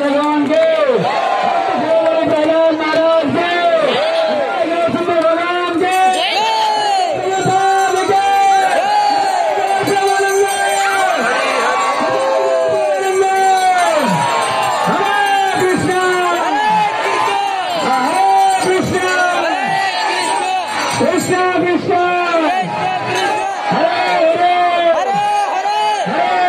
भगवान के प्रहलाद महाराज Yeah.